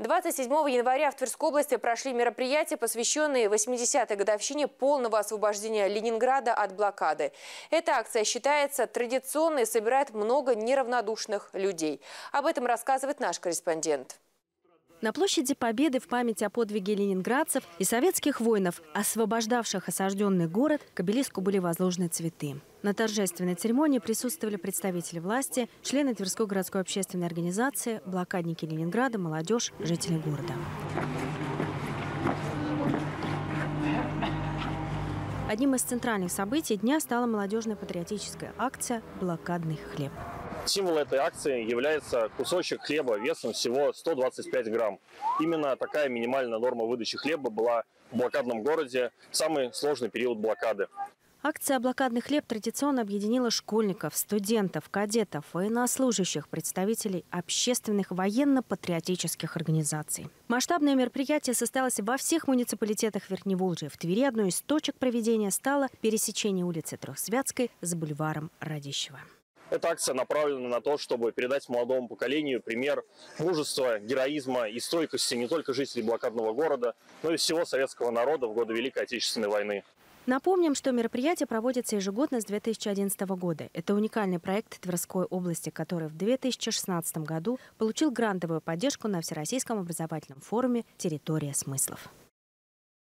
27 января в Тверской области прошли мероприятия, посвященные 80-й годовщине полного освобождения Ленинграда от блокады. Эта акция считается традиционной и собирает много неравнодушных людей. Об этом рассказывает наш корреспондент. На площади Победы в память о подвиге ленинградцев и советских воинов, освобождавших осажденный город, к обелиску были возложены цветы. На торжественной церемонии присутствовали представители власти, члены Тверской городской общественной организации, блокадники Ленинграда, молодежь, жители города. Одним из центральных событий дня стала молодежная патриотическая акция «Блокадный хлеб». Символ этой акции является кусочек хлеба весом всего 125 грамм. Именно такая минимальная норма выдачи хлеба была в блокадном городе в самый сложный период блокады. Акция «Блокадный хлеб» традиционно объединила школьников, студентов, кадетов, военнослужащих, представителей общественных военно-патриотических организаций. Масштабное мероприятие состоялось во всех муниципалитетах Верхневолжья. В Твери одной из точек проведения стало пересечение улицы Трехсвятской с бульваром Радищева. Эта акция направлена на то, чтобы передать молодому поколению пример мужества, героизма и стойкости не только жителей блокадного города, но и всего советского народа в годы Великой Отечественной войны. Напомним, что мероприятие проводится ежегодно с 2011 года. Это уникальный проект Тверской области, который в 2016 году получил грантовую поддержку на Всероссийском образовательном форуме «Территория смыслов».